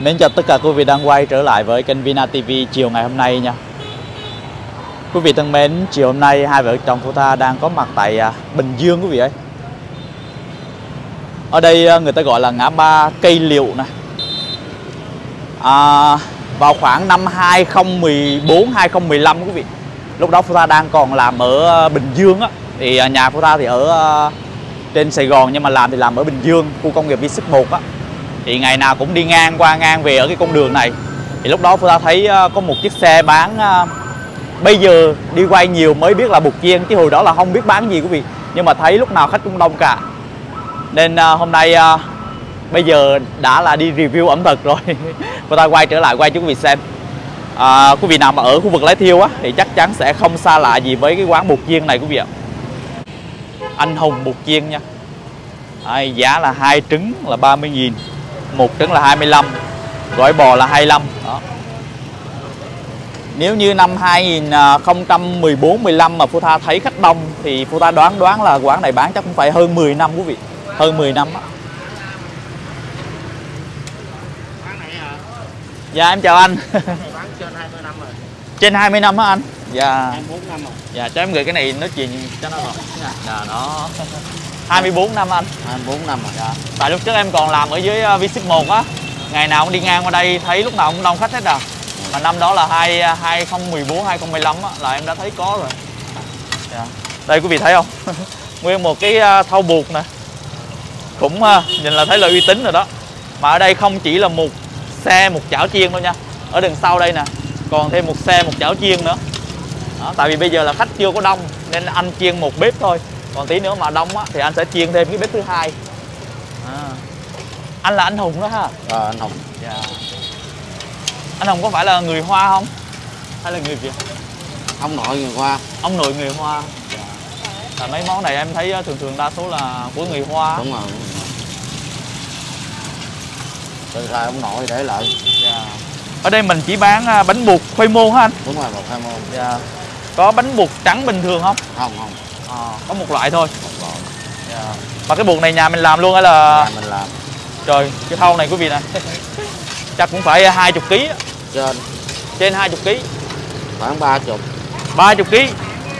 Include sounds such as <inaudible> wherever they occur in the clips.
Mến chào tất cả quý vị đang quay trở lại với kênh Vina TV chiều ngày hôm nay nha. Quý vị thân mến, chiều hôm nay hai vợ chồng của ta đang có mặt tại à, Bình Dương quý vị ơi. Ở đây à, người ta gọi là ngã ba cây liệu nè. À, Vào khoảng năm 2014, 2015 quý vị Lúc đó Phú Ta đang còn làm ở à, Bình Dương á. Thì nhà Phú Ta thì ở trên Sài Gòn nhưng mà làm thì làm ở Bình Dương, khu công nghiệp V 1 á thì ngày nào cũng đi ngang qua ngang về ở cái con đường này. Thì lúc đó chúng ta thấy ờ, có một chiếc xe bán ờ, bây giờ đi quay nhiều mới biết là bột chiên. Chứ hồi đó là không biết bán gì quý vị. Nhưng mà thấy lúc nào khách cũng đông cả. Nên ờ, hôm nay bây giờ đã là đi review ẩm thực rồi. <laughs> Chúng ta quay trở lại quay cho quý vị xem. À, quý vị nào mà ở khu vực Lái Thiêu á thì chắc chắn sẽ không xa lạ gì với cái quán bột chiên này quý vị ạ. Anh hùng bột chiên nha. À, giá là hai trứng là 30 nghìn một trứng là 25 gỏi bò là 25 đó. Nếu như năm 2014 15 mà Phu Tha thấy khách đông thì Phu Tha đoán đoán là quán này bán chắc cũng phải hơn 10 năm quý vị. Hơn 10 năm á. Dạ em chào anh. bán trên 20 năm rồi. Trên 20 năm hả anh? Dạ. 24 năm rồi. Dạ cho em gửi cái này nói chuyện cho nó rồi. Dạ nó 24 năm anh. 24 năm rồi dạ. Tại lúc trước em còn làm ở dưới uh, V 1 á Ngày nào cũng đi ngang qua đây thấy lúc nào cũng đông khách hết à. Mà năm đó là 2, 2014, 2015 á, là em đã thấy có rồi. Dạ. Đây quý vị thấy không? <laughs> Nguyên một cái uh, thau buộc nè. Cũng uh, nhìn là thấy là uy tín rồi đó. Mà ở đây không chỉ là một xe, một chảo chiên đâu nha. Ở đằng sau đây nè Còn thêm một xe, một chảo chiên nữa. Đó, Tại vì bây giờ là khách chưa có đông Nên anh chiên một bếp thôi còn tí nữa mà đông á thì anh sẽ chiên thêm cái bếp thứ hai. À. anh là anh hùng đó ha? Ờ anh hùng. Dạ. Anh hùng có phải là người hoa không? Hay là người việt? Ông nội người hoa. Ông nội người hoa. Dạ. là mấy món này em thấy thường thường đa số là của người hoa. Đúng rồi từ thời ông nội để lại. Dạ. ở đây mình chỉ bán à, bánh bột khoai môn hả anh? Đúng rồi bột khoai môn. Dạ. Có bánh bột trắng bình thường không? Không không à, có một loại thôi. Một loại yeah. Mà cái bột này nhà mình làm luôn hay là nhà mình làm. Trời cái thau này quý vị nè. <laughs> Chắc cũng phải hai chục ký trên. Trên hai chục ký. Khoảng ba chục. Ba chục ký.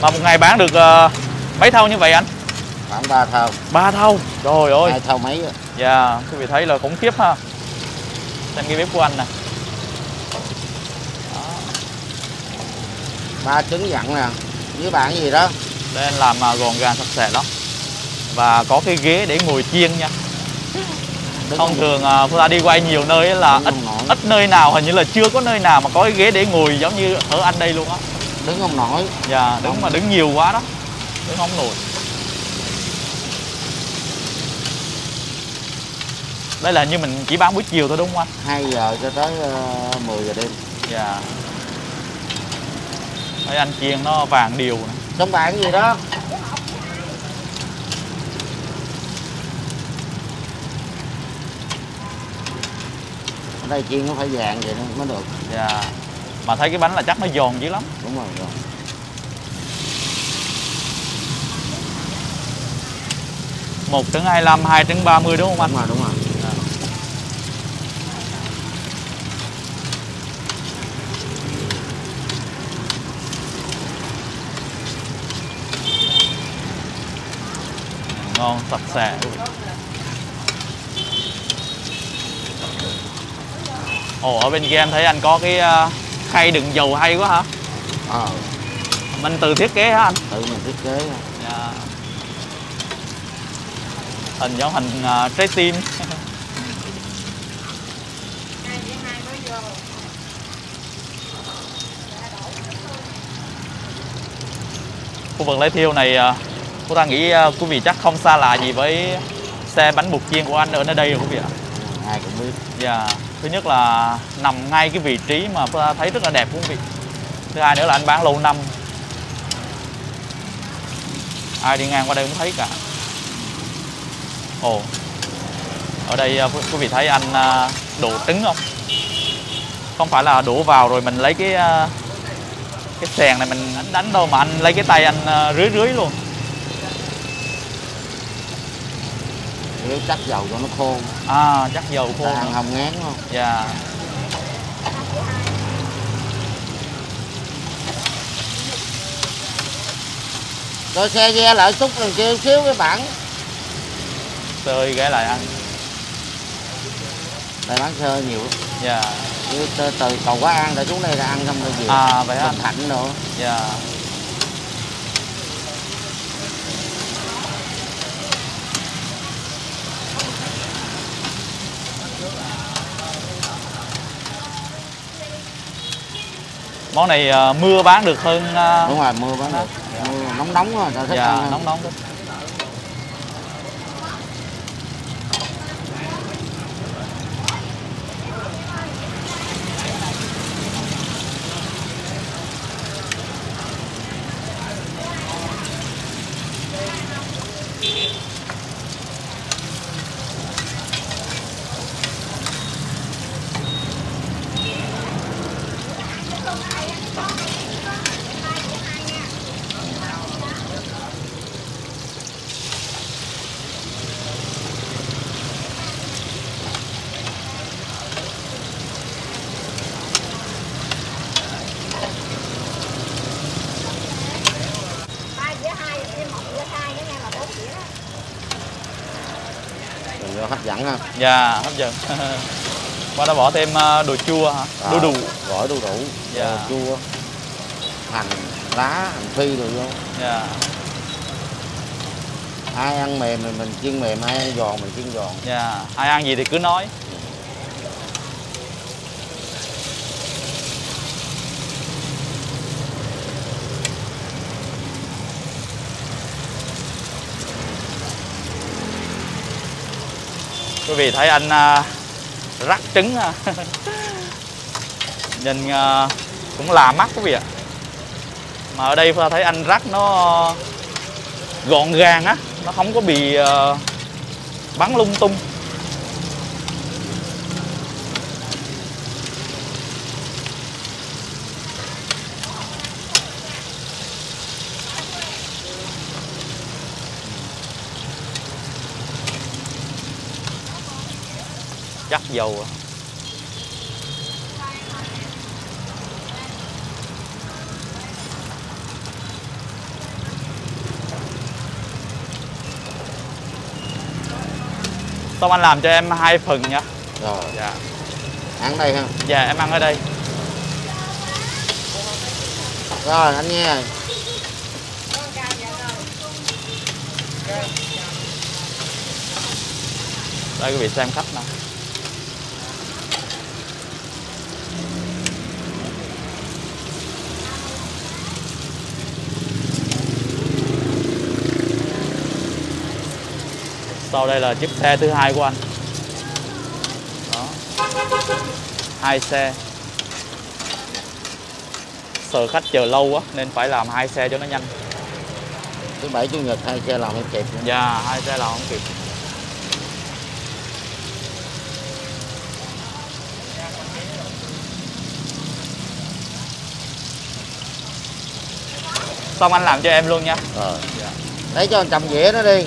Mà một ngày bán được uh, mấy thau như vậy anh? Khoảng ba thau. Ba thau? Trời ơi. Hai thau mấy dạ yeah, quý vị thấy là khủng khiếp ha. Xem cái bếp của anh nè. Ba trứng dặn nè. Với bạn gì đó anh làm mà gọn gàng sạch sẽ lắm. Và có cái ghế để ngồi chiên nha. Thông thường uh, ta đi quay nhiều nơi là ít ít nơi nào hình như là chưa có nơi nào mà có cái ghế để ngồi giống như ở anh đây luôn á. Đứng không nổi. Dạ đứng mà đứng nhiều quá đó đứng không nổi. Đây là như mình chỉ bán buổi chiều thôi đúng không anh? 2 giờ cho tới uh, ờ, 10 giờ đêm. Dạ. Thấy anh chiên nó vàng điều nè Bạn cái gì đó. Ở đây chiên nó phải vàng vậy mới được. Dạ. Mà thấy cái bánh là chắc nó giòn dữ lắm. Đúng rồi rồi một trứng 25, hai trứng 30 đúng không anh? Đúng rồi, đúng rồi ngon sạch sẽ ồ ở bên kia em thấy anh có cái uh, khay đựng dầu hay quá hả ờ à. mình tự thiết kế hả anh tự mình thiết kế yeah. Dạ. hình giống hình uh, trái tim khu vực lấy thiêu này uh, Cô ta nghĩ uh, quý vị chắc không xa lạ gì với xe bánh bột chiên của anh ở nơi đây rồi quý vị ạ. Ai cũng biết. Dạ. Thứ nhất là nằm ngay cái vị trí mà cô ta thấy rất là đẹp quý vị. Thứ hai nữa là anh bán lâu năm. Ai đi ngang qua đây cũng thấy cả. Ồ. Ở đây uh, quý vị thấy anh uh, đổ trứng không? Không phải là đổ vào rồi mình lấy cái cái sèn này mình đánh đánh đâu mà anh lấy cái tay anh rưới rưới luôn kiểu chắc dầu cho nó khô. À chắc dầu khô ăn không ngán không dạ. Rồi xe ghe lại xúc lần kia xíu cái bản tươi ghé lại dạ. ăn tại bán sơ nhiều. Lắm dạ. Yeah. từ, từ cầu quá ăn rồi xuống đây là ăn xong rồi gì? à vậy hả? Thạnh nữa dạ. yeah. Món này ờ, mưa bán được hơn ờ, Đúng rồi mưa bán được. Mưa, Nóng nóng rồi thích Dạ ăn nóng nóng. đó ba dĩa hai thêm một dĩa hai nữa nghe là bốn dĩa đó Đừng cho hấp dẫn ha Dạ hấp dẫn. <laughs> Qua đó bỏ thêm ờ, đồ chua hả? Ờ, Đu đủ. Gỏi đu đủ. Dạ. rồi chua. Hành lá, hành phi rồi vô. Dạ. Ai ăn mềm thì mình chiên mềm, ai ăn giòn mình chiên giòn. Dạ. Ai ăn gì thì cứ nói Quý vị thấy anh à, rắc trứng. À. <laughs> Nhìn à, cũng là mắt quý vị ạ Mà ở đây Pha thấy anh rắc nó gọn gàng á, Nó không có bị bắn lung tung chắc dầu à. Xong anh làm cho em hai phần nha. Rồi, Dạ. Ăn đây ha. Dạ em ăn ở đây. Rồi anh nghe. Đây quý vị xem khách nè Sau đây là chiếc xe thứ hai của anh. Đó. Hai xe. Sợ khách chờ lâu quá Nên phải làm hai xe cho nó nhanh. Thứ bảy chủ nhật hai xe làm không kịp. Nữa. Dạ hai xe làm không kịp. Xong anh làm cho em luôn nha. Rồi Dạ. Lấy cho anh trăm dĩa nó đi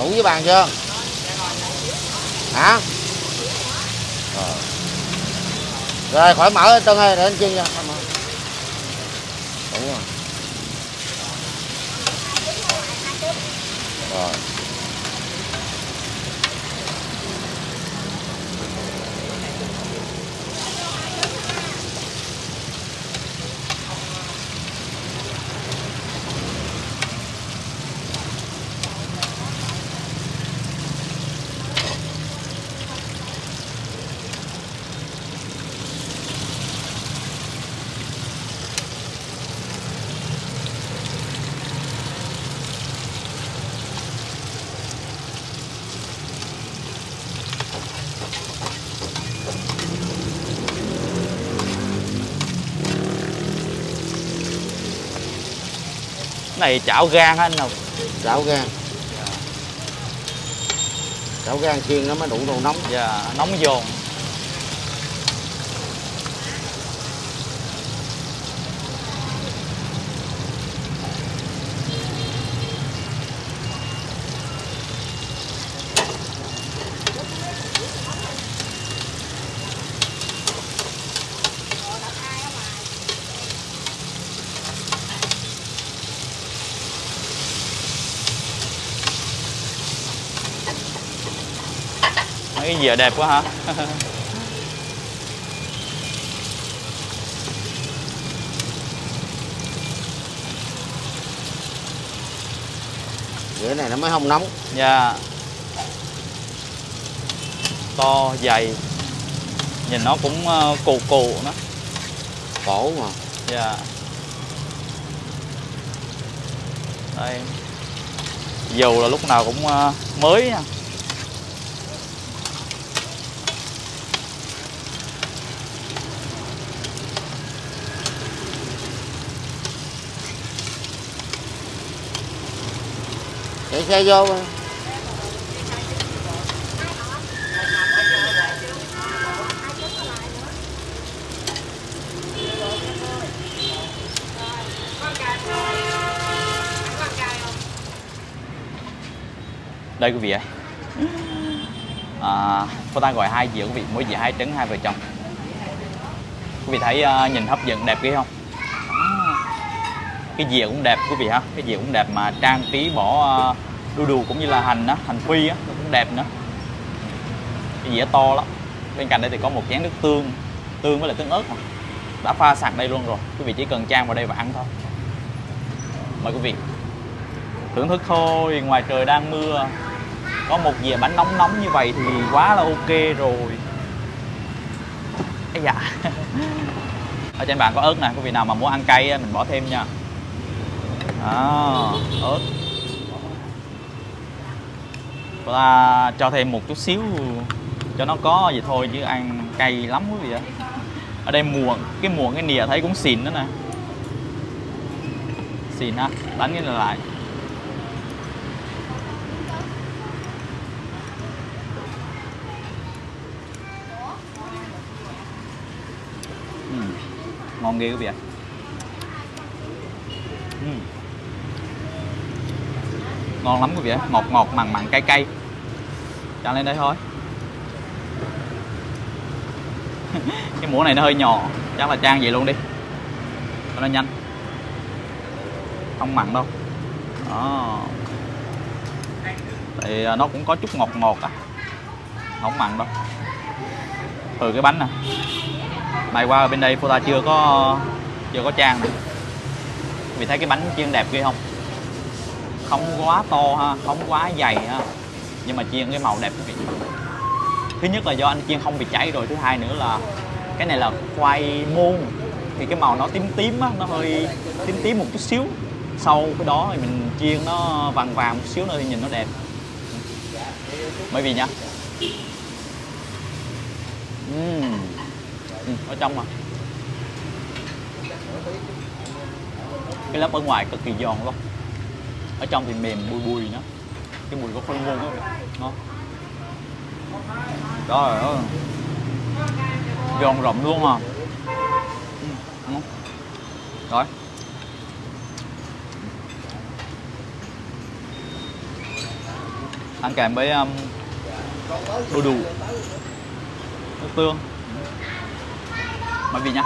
Đủ với bàn chưa? Hả? Rồi Rồi khỏi mở Tân ơi để anh chiên cho. Đúng rồi. Rồi. Này chảo gan á anh nào Chảo gan. Chảo gan chiên nó mới đủ độ nóng. Dạ nóng dồn cái dìa đẹp quá hả dĩa này nó mới không nóng. Dạ. To, dày. Nhìn nó cũng uh, cù cù nó cổ mà. Dạ. Đây. Dầu là lúc nào cũng uh, mới nha để xe vô mà. Đây quý vị ơi. À, Cô ta gọi hai dĩa quý vị Mỗi dĩa hai trứng hai vợ chồng. Quý vị thấy uh, nhìn hấp dẫn đẹp ghê không? Cái dĩa cũng đẹp, quý vị ha. Cái dĩa cũng đẹp mà trang trí bỏ ờ, đu đủ cũng như là hành á, hành phi á, nó cũng đẹp nữa. Cái dĩa to lắm. Bên cạnh đây thì có một chén nước tương tương với lại tương ớt mà. Đã pha sẵn đây luôn rồi. Quý vị chỉ cần trang vào đây và ăn thôi. Mời quý vị. Thưởng thức thôi, ngoài trời đang mưa. Có một dĩa bánh nóng nóng như vậy thì quá là ok rồi. Ấy dạ <laughs> ở trên bàn có ớt nè, quý vị nào mà muốn ăn cay mình bỏ thêm nha đó, ớt. Và ta cho thêm một chút xíu, cho nó có vậy thôi chứ ăn cay lắm quý vị ạ. Ở đây mùa, cái mùa, cái nìa thấy cũng xịn đó nè. Xịn ha đánh cái này lại. Ừ, ngon ghê quý vị ạ. Ừ ngon lắm quý vị ngọt ngọt mặn mặn, cay cay. Cho lên đây thôi. <laughs> Cái muỗng này nó hơi nhỏ chắc là trang vậy luôn đi. Cho nó nhanh. Không mặn đâu. Đó. Thì à, nó cũng có chút ngọt ngọt à. Không mặn đâu. Từ cái bánh nè. Này qua bên đây cô ta chưa có chưa có trang nữa. Vì thấy cái bánh chiên đẹp ghê không? Không quá to ha không quá dày ha. Nhưng mà chiên cái màu đẹp quý vị. Thứ nhất là do anh chiên không bị cháy rồi thứ hai nữa là cái này là khoai môn. Thì cái màu nó tím tím á nó hơi tím tím một chút xíu. Sau cái đó thì mình chiên nó vàng vàng một xíu nữa thì nhìn nó đẹp. Mấy vị nha uhm. Ừ, ở trong mà cái lớp ở ngoài cực kỳ giòn luôn ở trong thì mềm bùi bùi nữa. Cái mùi có khoai môn đó ngon trời ơi giòn rộng luôn à ừ, ngon. rồi. Ăn kèm với um, đu đủ nước tương. Mời vị nha.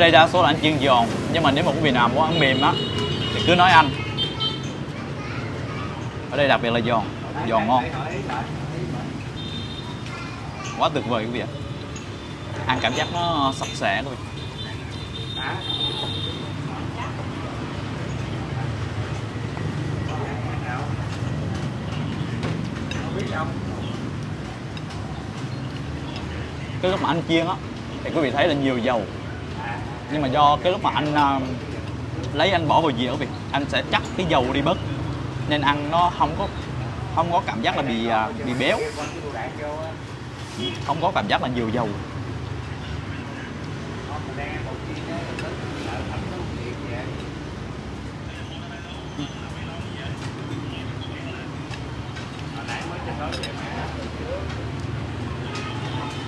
Ở đây đa số là anh chiên giòn, nhưng mà nếu mà quý vị nào muốn ăn mềm á, thì cứ nói anh. Ở đây đặc biệt là giòn giòn ngon. Quá tuyệt vời quý vị ạ. Ăn cảm giác nó sạch sẽ quý vị cái lúc mà anh chiên á, thì quý vị thấy là nhiều dầu nhưng mà do cái lúc mà anh uh, lấy anh bỏ vào dĩa vì anh sẽ chắc cái dầu đi bớt nên ăn nó không có không có cảm giác là bị uh, bị béo không có cảm giác là nhiều dầu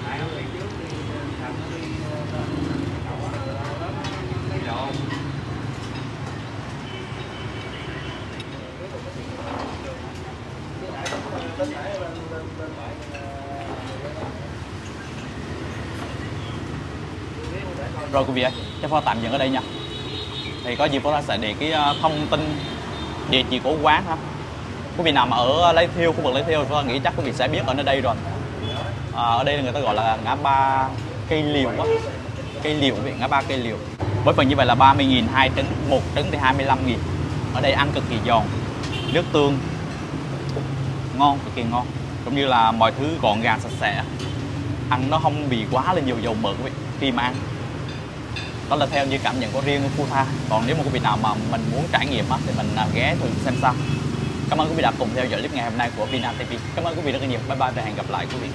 Thank you. Rồi quý vị ơi cho pho tạm dừng ở đây nha. Thì có gì pho sẽ để cái ờ, thông tin địa chỉ của quán ha. Quý vị nào mà ở lấy thiêu khu vực lấy thiêu Phó nghĩ chắc quý vị sẽ biết ở nơi đây rồi. À, ở đây là người ta gọi là ngã ba cây liều á. Cây liều quý vị ngã ba cây liều. Với phần như vậy là 30.000 hai trứng một trứng thì 25.000 ở đây ăn cực kỳ giòn. Nước tương ngon cực kỳ ngon. Cũng như là mọi thứ gọn gàng sạch sẽ. Ăn nó không bị quá là nhiều dầu mỡ quý vị khi mà ăn đó là theo như cảm nhận của riêng Phu Tha còn nếu mà quý vị nào mà mình muốn trải nghiệm á, thì mình à, ghé thử xem sao. Cảm ơn quý vị đã cùng theo dõi clip ngày hôm nay của Vina TV cảm ơn quý vị rất là nhiều. Bye bye và hẹn gặp lại quý vị.